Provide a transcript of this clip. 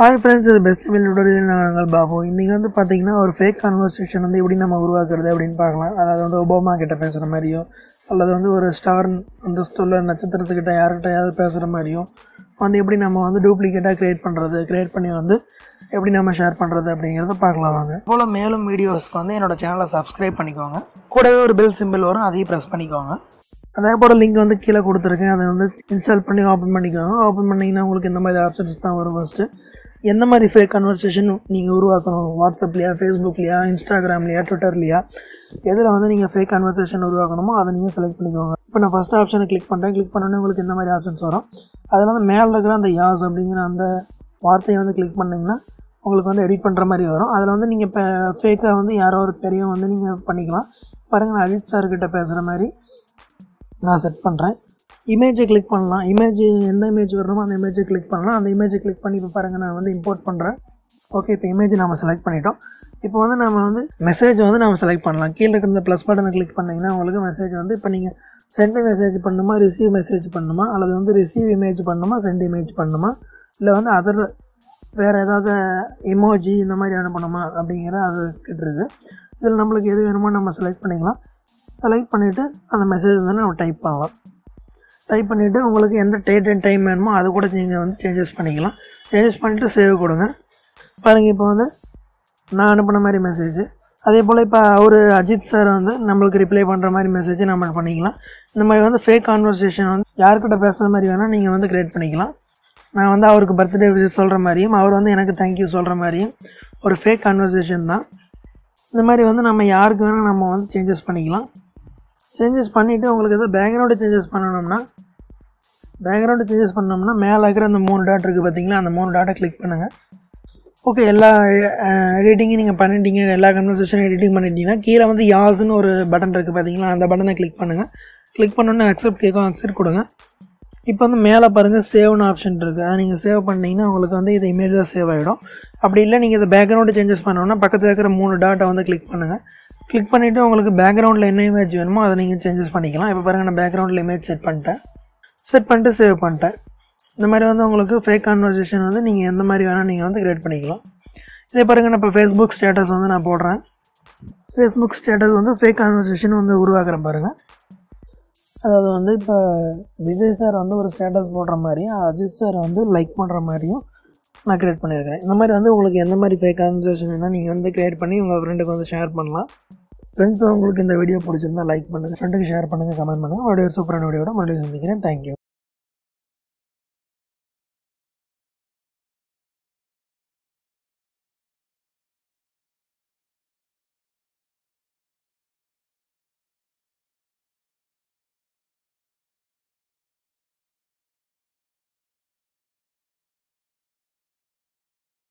Hi friends இது best mill உடலில் நாங்கள் பாபு? இன்றைக்கி வந்து பார்த்திங்கன்னா ஒரு ஃபேக் கான்வர்சேஷன் வந்து எப்படி நம்ம உருவாக்குறது அப்படின்னு பார்க்கலாம். அதாவது வந்து ஒபாமா கிட்ட பேசுகிற மாதிரியோ அல்லது வந்து ஒரு ஸ்டார் அந்தஸ்துள்ள நட்சத்திரத்துக்கிட்ட யார்கிட்டயாவது பேசுகிற மாதிரியும் வந்து எப்படி நம்ம வந்து டூப்ளிகேட்டாக க்ரியேட் பண்ணுறது க்ரியேட் பண்ணி வந்து எப்படி நம்ம ஷேர் பண்ணுறது அப்படிங்கிறத பார்க்கலாம் வாங்க. போல் மேலும் வீடியோஸ்க்கு வந்து என்னோட சேனலை சப்ஸ்கிரைப் பண்ணிக்கோங்க. கூடவே ஒரு பெல் சிம்பிள் வரும் அதையும் ப்ரெஸ் பண்ணிக்கோங்க. அதே போல் லிங்க் வந்து கீழே கொடுத்துருக்கேன். அதை வந்து இன்ஸ்டால் பண்ணி ஓப்பன் பண்ணிக்கோங்க. ஓப்பன் பண்ணிங்கன்னா உங்களுக்கு இந்த மாதிரி ஆப்ஷன்ஸ் தான் வரும் ஃபஸ்ட்டு எந்த மாதிரி ஃபேக் கன்வர்சேஷன் நீங்கள் உருவாக்கணும்? வாட்ஸ்அப்லையா ஃபேஸ்புக்லையா இன்ஸ்டாகிராம்லையா ட்விட்டர்லையா எதில் வந்து நீங்கள் ஃபேக் கன்வர்சேஷன் உருவாக்கணுமோ அதை நீங்கள் செலக்ட் பண்ணிக்கோங்க. இப்போ நான் ஃபஸ்ட் ஆப்ஷனை கிளிக் பண்ணுறேன் கிளிக் பண்ணோன்னே உங்களுக்கு இந்த மாதிரி ஆப்ஷன்ஸ் வரும். அதில் வந்து மேலே இருக்கிற அந்த யாஸ் அப்படிங்கிற அந்த வார்த்தையை வந்து கிளிக் பண்ணிங்கன்னா உங்களுக்கு வந்து எடிட் பண்ணுற மாதிரி வரும். அதில் வந்து நீங்கள் இப்போ ஃபேக்காக வந்து யாரோ ஒரு பெரியவங்க வந்து நீங்கள் பண்ணிக்கலாம். பாருங்கள் நான் அஜித் சார்கிட்ட பேசுகிற மாதிரி நான் செட் பண்ணுறேன் இமேஜை கிளிக் பண்ணலாம். இமேஜ் எந்த இமேஜ் வரணுமோ அந்த இமேஜை கிளிக் பண்ணலாம். அந்த இமேஜை கிளிக் பண்ணி இப்போ பாருங்கள் நான் வந்து இம்போர்ட் பண்ணுறேன் ஓகே இப்போ இமேஜ் நம்ம செலக்ட் பண்ணிட்டோம். இப்போ வந்து நம்ம வந்து மெசேஜ் வந்து நம்ம செலக்ட் பண்ணலாம். கீழே இருக்கிற ப்ளஸ் பட்டனை கிளிக் பண்ணிங்கன்னா உங்களுக்கு மெசேஜ் வந்து இப்போ நீங்கள் சென்ட் மெசேஜ் பண்ணணுமா ரிசீவ் மெசேஜ் பண்ணணுமா அல்லது வந்து ரிசீவ் இமேஜ் பண்ணணுமா சென்ட் இமேஜ் பண்ணணுமா இல்லை வந்து அதர் வேறு ஏதாவது இமோஜி இந்த மாதிரி அனுப்பணுமா அப்படிங்கிற அது கிட்டிருக்கு இதில் நம்மளுக்கு எது வேணுமோ நம்ம செலக்ட் பண்ணிக்கலாம். செலக்ட் பண்ணிவிட்டு அந்த மெசேஜ் வந்து நம்ம டைப் பண்ணலாம். டைப் பண்ணிவிட்டு உங்களுக்கு எந்த டேட் அண்ட் டைம் வேணுமோ அது கூட நீங்கள் வந்து சேஞ்சஸ் பண்ணிக்கலாம். சேஞ்சஸ் பண்ணிவிட்டு சேவ் கொடுங்க. பாருங்கள் இப்போ வந்து நான் அனுப்பின மாதிரி மெசேஜ் அதே போல் இப்போ அவர் அஜித் சார் வந்து நம்மளுக்கு ரிப்ளை பண்ணுற மாதிரி மெசேஜ் நம்ம பண்ணிக்கலாம். இந்த மாதிரி வந்து ஃபேக் கான்வர்சேஷன் வந்து யார்கிட்ட பேசுகிற மாதிரி வேணால் நீங்கள் வந்து க்ரியேட் பண்ணிக்கலாம். நான் வந்து அவருக்கு பர்த்டே விஷஸ் சொல்கிற மாதிரியும் அவர் வந்து எனக்கு தேங்க்யூ சொல்கிற மாதிரியும் ஒரு ஃபேக் கான்வர்சேஷன் தான். இந்த மாதிரி வந்து நம்ம யாருக்கு வேணால் நம்ம வந்து சேஞ்சஸ் பண்ணிக்கலாம். சேஞ்சஸ் பண்ணிவிட்டு உங்களுக்கு எதாவது பேக்ரவுண்டு சேஞ்சஸ் பண்ணணும்னா பேக்ரவுண்டு சேஞ்சஸ் பண்ணோம்னா மேலே இருக்கிற அந்த மூணு டாட் இருக்குது பார்த்தீங்களா அந்த மூணு டாட்டை கிளிக் பண்ணுங்கள் ஓகே எல்லா எடிட்டிங்கும் நீங்கள் பண்ணிட்டீங்க எல்லா கன்வர்சேஷனும் எடிட்டிங் பண்ணிட்டீங்கன்னா கீழே வந்து யாஸ்னு ஒரு பட்டன் இருக்குது பார்த்தீங்களா அந்த பட்டனை கிளிக் பண்ணுங்கள் கிளிக் பண்ணோன்னே அக்செப்ட் கேட்கும் அக்செப்ட் கொடுங்க. இப்போ வந்து மேலே பாருங்கள் சேவ்னு ஆப்ஷன் இருக்குது அதை நீங்கள் சேவ் பண்ணிங்கன்னா உங்களுக்கு வந்து இது இமேஜாக சேவ் ஆகிடும் அப்படி இல்லை நீங்கள் இதை பேக்ரவுண்டு சேஞ்சஸ் பண்ணணும்னா பக்கத்தில் இருக்கிற மூணு டாட்டை வந்து கிளிக் பண்ணுங்கள் கிளிக் பண்ணிவிட்டு உங்களுக்கு பேக்ரவுண்டில் என்ன இமேஜ் வேணுமோ அதை நீங்கள் சேஞ்சஸ் பண்ணிக்கலாம். இப்போ பாருங்கள் நான் பேக்ரவுண்டில் இமேஜ் செட் பண்ணிட்டேன். செட் பண்ணிட்டு சேவ் பண்ணிட்டேன். இந்த மாதிரி வந்து உங்களுக்கு ஃபேக் கான்வர்சேஷன் வந்து நீங்கள் எந்த மாதிரி வேணால் நீங்கள் வந்து க்ரியேட் பண்ணிக்கலாம். இதே பாருங்கள் நான் இப்போ ஃபேஸ்புக் ஸ்டேட்டஸ் வந்து நான் போடுறேன். ஃபேஸ்புக் ஸ்டேட்டஸ் வந்து ஃபேக் கான்வர்சேஷன் வந்து உருவாக்குறேன் பாருங்கள் அதாவது வந்து இப்போ விஜய் சார் வந்து ஒரு ஸ்டேட்டஸ் போடுற மாதிரியும் அஜித் சார் வந்து லைக் பண்ணுற மாதிரியும் நான் க்ரியேட் பண்ணியிருக்கேன். இந்த மாதிரி வந்து உங்களுக்கு எந்த மாதிரி ஃபேக் கான்வர்சேஷன் வேணால் நீங்கள் வந்து க்ரியேட் பண்ணி உங்கள் ஃப்ரெண்டுக்கு வந்து ஷேர் பண்ணலாம். ஃப்ரெண்ட்ஸ் உங்களுக்கு இந்த வீடியோ பிடிச்சிருந்தா லைக் பண்ணுங்கள் ஃப்ரெண்டுக்கு ஷேர் பண்ணுங்கள் கமெண்ட் பண்ணுங்கள் மறுபடியும் சூப்பரான வீடியோட மறுபடியும் சந்திக்கிறேன். தேங்க்யூ